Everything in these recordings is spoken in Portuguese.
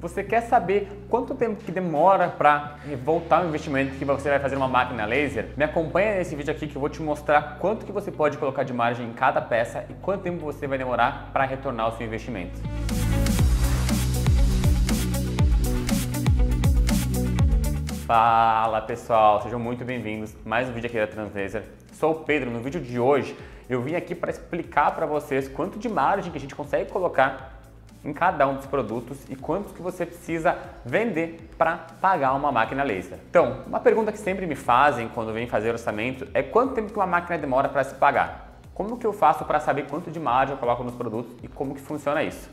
Você quer saber quanto tempo que demora para voltar o investimento que você vai fazer numa máquina laser? Me acompanha nesse vídeo aqui que eu vou te mostrar quanto que você pode colocar de margem em cada peça e quanto tempo você vai demorar para retornar o seu investimento. Fala pessoal, sejam muito bem-vindos. Mais um vídeo aqui da Translaser. Sou o Pedro. No vídeo de hoje eu vim aqui para explicar para vocês quanto de margem que a gente consegue colocar em cada um dos produtos e quanto que você precisa vender para pagar uma máquina laser. Então, uma pergunta que sempre me fazem quando vem fazer orçamento é quanto tempo que uma máquina demora para se pagar? Como que eu faço para saber quanto de margem eu coloco nos produtos e como que funciona isso?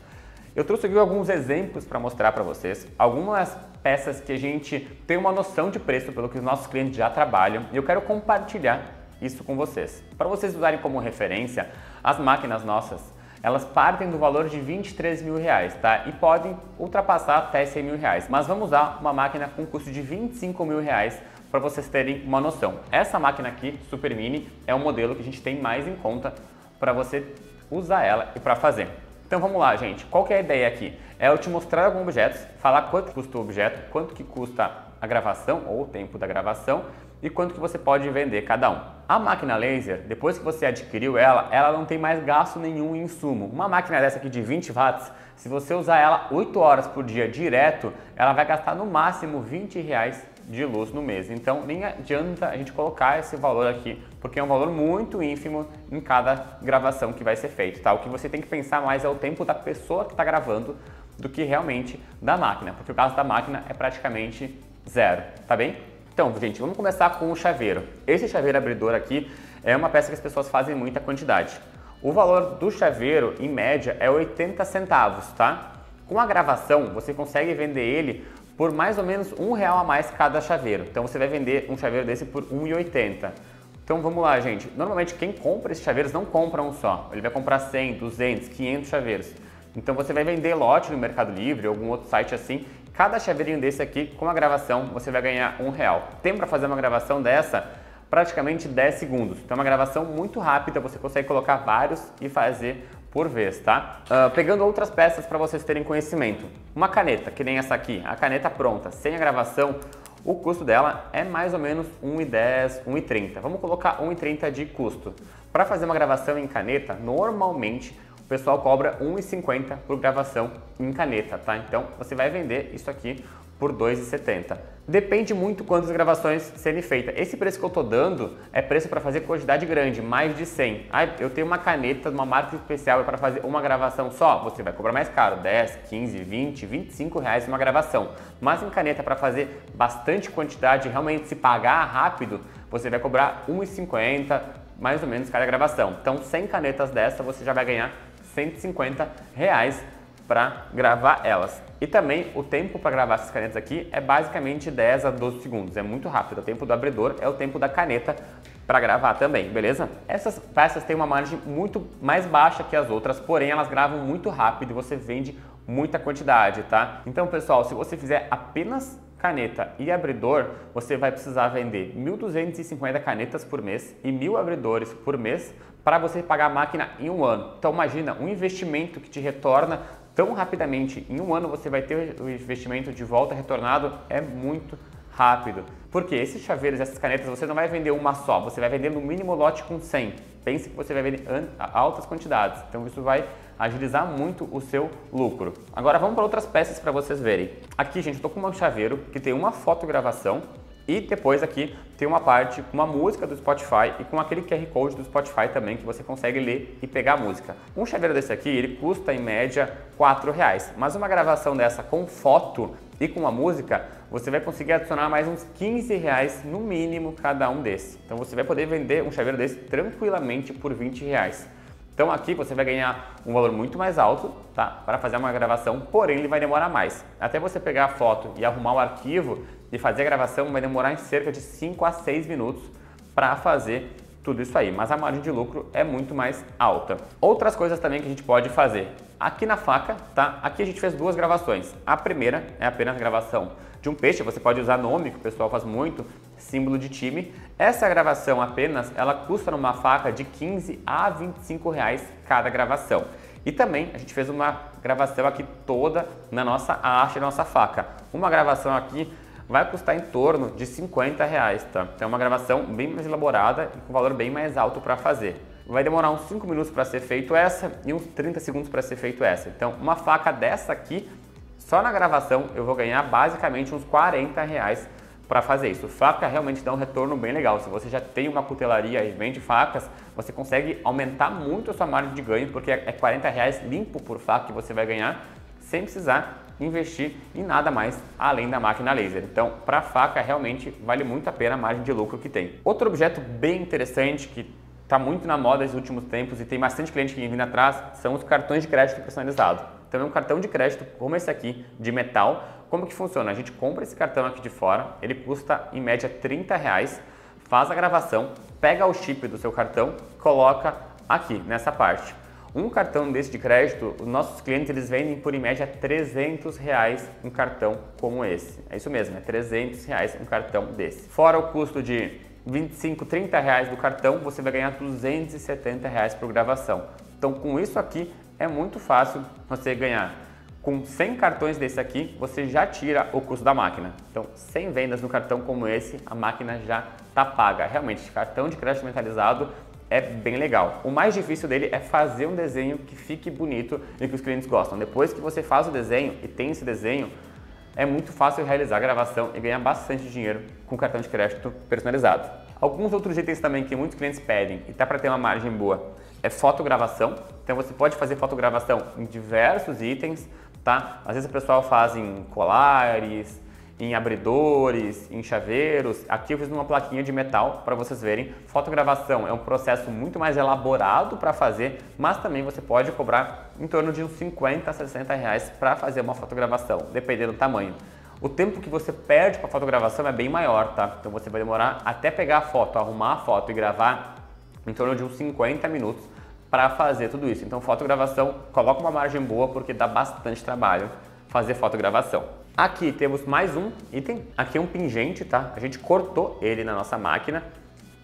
Eu trouxe aqui alguns exemplos para mostrar para vocês, algumas peças que a gente tem uma noção de preço pelo que os nossos clientes já trabalham e eu quero compartilhar isso com vocês. Para vocês usarem como referência, as máquinas nossas, elas partem do valor de 23 mil reais, tá? E podem ultrapassar até 100 mil reais. Mas vamos usar uma máquina com custo de 25 mil reais para vocês terem uma noção. Essa máquina aqui, Super Mini, é o modelo que a gente tem mais em conta para você usar ela e para fazer. Então vamos lá, gente. Qual que é a ideia aqui? É eu te mostrar alguns objetos, falar quanto custa o objeto, quanto que custa a gravação ou o tempo da gravação e quanto que você pode vender cada um. A máquina laser, depois que você adquiriu ela, ela não tem mais gasto nenhum em insumo. Uma máquina dessa aqui de 20 watts, se você usar ela 8 horas por dia direto, ela vai gastar no máximo 20 reais de luz no mês. Então nem adianta a gente colocar esse valor aqui, porque é um valor muito ínfimo em cada gravação que vai ser feito. Tá? O que você tem que pensar mais é o tempo da pessoa que está gravando do que realmente da máquina, porque o caso da máquina é praticamente zero, tá bem? Então, gente, vamos começar com o chaveiro. Esse chaveiro abridor aqui é uma peça que as pessoas fazem muita quantidade. O valor do chaveiro, em média, é 80 centavos, tá? Com a gravação, você consegue vender ele por mais ou menos um real a mais cada chaveiro. Então você vai vender um chaveiro desse por 1,80. Então vamos lá, gente. Normalmente quem compra esses chaveiros não compra um só. Ele vai comprar 100, 200, 500 chaveiros. Então você vai vender lote no Mercado Livre algum outro site assim. Cada chaveirinho desse aqui, com a gravação, você vai ganhar um real. Tem para fazer uma gravação dessa praticamente 10 segundos. Então é uma gravação muito rápida, você consegue colocar vários e fazer por vez, tá? Uh, pegando outras peças para vocês terem conhecimento. Uma caneta, que nem essa aqui, a caneta pronta, sem a gravação, o custo dela é mais ou menos 1,10, 1,30. Vamos colocar 1,30 de custo. Para fazer uma gravação em caneta, normalmente o pessoal cobra 1,50 por gravação em caneta, tá? Então você vai vender isso aqui por 2,70. Depende muito quantas gravações serem feitas. Esse preço que eu estou dando é preço para fazer quantidade grande, mais de 100. Ah, eu tenho uma caneta de uma marca especial para fazer uma gravação só, você vai cobrar mais caro, 10, 15, 20, 25 reais uma gravação. Mas em caneta para fazer bastante quantidade, realmente se pagar rápido, você vai cobrar 1,50 mais ou menos cada gravação. Então 100 canetas dessa você já vai ganhar 150 reais para gravar elas. E também o tempo para gravar essas canetas aqui é basicamente 10 a 12 segundos, é muito rápido. O tempo do abridor é o tempo da caneta para gravar também, beleza? Essas peças têm uma margem muito mais baixa que as outras, porém elas gravam muito rápido e você vende muita quantidade, tá? Então, pessoal, se você fizer apenas caneta e abridor, você vai precisar vender 1.250 canetas por mês e 1.000 abridores por mês para você pagar a máquina em um ano. Então imagina um investimento que te retorna tão rapidamente. Em um ano você vai ter o investimento de volta retornado, é muito rápido. Porque esses chaveiros, essas canetas, você não vai vender uma só, você vai vender no mínimo lote com 100. Pense que você vai vender altas quantidades. Então isso vai agilizar muito o seu lucro. Agora vamos para outras peças para vocês verem. Aqui, gente, eu estou com um chaveiro que tem uma fotogravação e depois aqui tem uma parte com uma música do Spotify e com aquele QR Code do Spotify também que você consegue ler e pegar a música. Um chaveiro desse aqui, ele custa em média R$ reais, mas uma gravação dessa com foto e com a música, você vai conseguir adicionar mais uns 15 reais no mínimo cada um desse. Então você vai poder vender um chaveiro desse tranquilamente por 20 reais. Então aqui você vai ganhar um valor muito mais alto, tá? Para fazer uma gravação, porém ele vai demorar mais. Até você pegar a foto e arrumar o arquivo e fazer a gravação vai demorar em cerca de 5 a 6 minutos para fazer tudo isso aí, mas a margem de lucro é muito mais alta. Outras coisas também que a gente pode fazer. Aqui na faca, tá? Aqui a gente fez duas gravações. A primeira é apenas gravação de um peixe, você pode usar nome, que o pessoal faz muito, símbolo de time. Essa gravação apenas, ela custa numa faca de 15 a 25 reais cada gravação. E também a gente fez uma gravação aqui toda na nossa haste, na nossa faca. Uma gravação aqui vai custar em torno de 50 reais, tá? Então é uma gravação bem mais elaborada e com valor bem mais alto para fazer. Vai demorar uns 5 minutos para ser feito essa e uns 30 segundos para ser feito essa. Então uma faca dessa aqui, só na gravação eu vou ganhar basicamente uns 40 reais para fazer isso. Faca realmente dá um retorno bem legal. Se você já tem uma cutelaria e vende facas, você consegue aumentar muito a sua margem de ganho, porque é 40 reais limpo por faca que você vai ganhar sem precisar investir em nada mais além da máquina laser. Então, para faca, realmente vale muito a pena a margem de lucro que tem. Outro objeto bem interessante que está muito na moda nos últimos tempos e tem bastante cliente que vem atrás são os cartões de crédito personalizados. Então, é um cartão de crédito como esse aqui, de metal. Como que funciona? A gente compra esse cartão aqui de fora, ele custa em média 30 reais, faz a gravação, pega o chip do seu cartão, coloca aqui nessa parte. Um cartão desse de crédito, os nossos clientes eles vendem por em média 300 reais um cartão como esse. É isso mesmo, é 300 reais um cartão desse. Fora o custo de 25, 30 reais do cartão, você vai ganhar 270 reais por gravação. Então com isso aqui é muito fácil você ganhar. Com 100 cartões desse aqui, você já tira o custo da máquina. Então 100 vendas no cartão como esse, a máquina já está paga. Realmente, cartão de crédito mentalizado é bem legal. O mais difícil dele é fazer um desenho que fique bonito e que os clientes gostam. Depois que você faz o desenho e tem esse desenho, é muito fácil realizar a gravação e ganhar bastante dinheiro com cartão de crédito personalizado. Alguns outros itens também que muitos clientes pedem e tá para ter uma margem boa é fotogravação. Então você pode fazer fotogravação em diversos itens, tá? Às vezes o pessoal faz em colares, em abridores, em chaveiros. Aqui eu fiz uma plaquinha de metal para vocês verem. Fotogravação é um processo muito mais elaborado para fazer, mas também você pode cobrar em torno de uns 50 a 60 reais para fazer uma fotogravação, dependendo do tamanho. O tempo que você perde para fotogravação é bem maior, tá? Então você vai demorar até pegar a foto, arrumar a foto e gravar em torno de uns 50 minutos para fazer tudo isso. Então fotogravação, coloca uma margem boa porque dá bastante trabalho fazer fotogravação. Aqui temos mais um item, aqui é um pingente, tá? A gente cortou ele na nossa máquina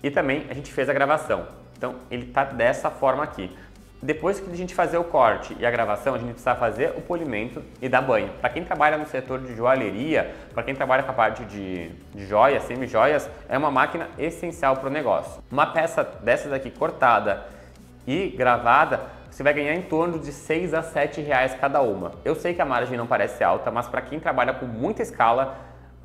e também a gente fez a gravação. Então ele tá dessa forma aqui. Depois que a gente fazer o corte e a gravação, a gente precisa fazer o polimento e dar banho. Para quem trabalha no setor de joalheria, para quem trabalha com a parte de, de joias, semi-joias, é uma máquina essencial para o negócio. Uma peça dessas aqui cortada e gravada você vai ganhar em torno de 6 a 7 reais cada uma. Eu sei que a margem não parece alta, mas para quem trabalha com muita escala,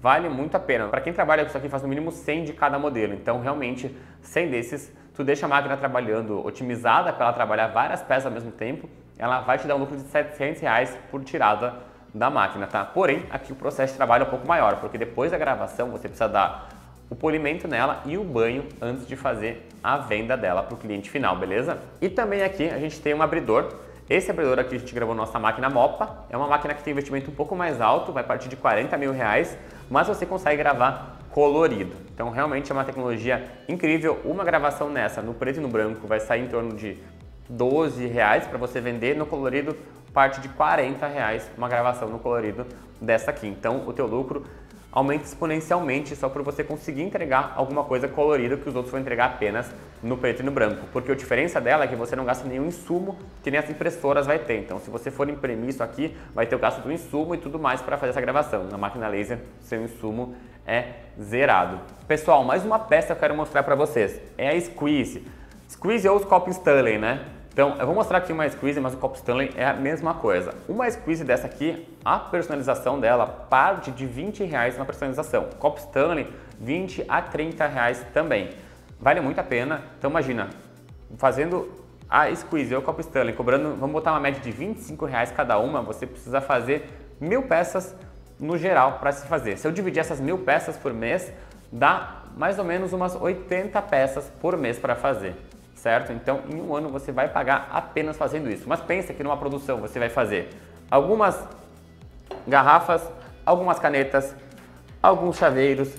vale muito a pena. Para quem trabalha com isso aqui, faz no mínimo 100 de cada modelo. Então, realmente, 100 desses, tu deixa a máquina trabalhando otimizada para ela trabalhar várias peças ao mesmo tempo, ela vai te dar um lucro de 700 reais por tirada da máquina, tá? Porém, aqui o processo de trabalho é um pouco maior, porque depois da gravação você precisa dar o polimento nela e o banho antes de fazer a venda dela para o cliente final, beleza? E também aqui a gente tem um abridor. Esse abridor aqui a gente gravou nossa máquina Mopa. É uma máquina que tem investimento um pouco mais alto, vai partir de 40 mil reais, mas você consegue gravar colorido. Então realmente é uma tecnologia incrível. Uma gravação nessa, no preto e no branco, vai sair em torno de 12 reais para você vender. No colorido, parte de 40 reais uma gravação no colorido dessa aqui. Então o teu lucro aumenta exponencialmente só por você conseguir entregar alguma coisa colorida que os outros vão entregar apenas no preto e no branco. Porque a diferença dela é que você não gasta nenhum insumo que nem as impressoras vai ter. Então, se você for imprimir isso aqui, vai ter o gasto do insumo e tudo mais para fazer essa gravação. Na máquina laser, seu insumo é zerado. Pessoal, mais uma peça que eu quero mostrar para vocês. É a Squeeze. Squeeze ou Scope Stanley, né? Então, eu vou mostrar aqui uma squeeze, mas o copo Stanley é a mesma coisa. Uma squeeze dessa aqui, a personalização dela parte de 20 reais na personalização. Copo Stanley, 20 a 30 reais também. Vale muito a pena. Então, imagina, fazendo a squeeze ou o copo Stanley, cobrando, vamos botar uma média de 25 reais cada uma, você precisa fazer mil peças no geral para se fazer. Se eu dividir essas mil peças por mês, dá mais ou menos umas 80 peças por mês para fazer certo? Então, em um ano você vai pagar apenas fazendo isso. Mas pensa que numa produção você vai fazer algumas garrafas, algumas canetas, alguns chaveiros,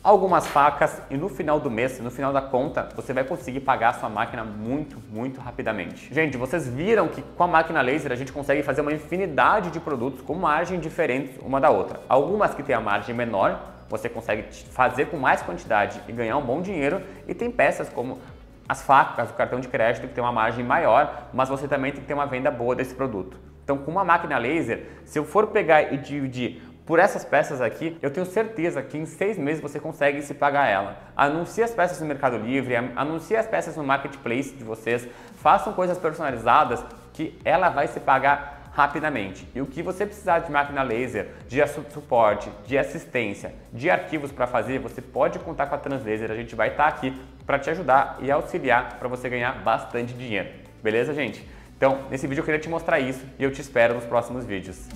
algumas facas e no final do mês, no final da conta, você vai conseguir pagar a sua máquina muito, muito rapidamente. Gente, vocês viram que com a máquina laser a gente consegue fazer uma infinidade de produtos com margem diferentes uma da outra. Algumas que têm a margem menor, você consegue fazer com mais quantidade e ganhar um bom dinheiro e tem peças como as facas, o cartão de crédito que tem uma margem maior, mas você também tem que ter uma venda boa desse produto. Então, com uma máquina laser, se eu for pegar e dividir por essas peças aqui, eu tenho certeza que em seis meses você consegue se pagar ela. Anuncie as peças no Mercado Livre, anuncie as peças no Marketplace de vocês, façam coisas personalizadas que ela vai se pagar rapidamente. E o que você precisar de máquina laser, de suporte, de assistência, de arquivos para fazer, você pode contar com a Translaser. A gente vai estar tá aqui para te ajudar e auxiliar para você ganhar bastante dinheiro. Beleza, gente? Então, nesse vídeo eu queria te mostrar isso e eu te espero nos próximos vídeos.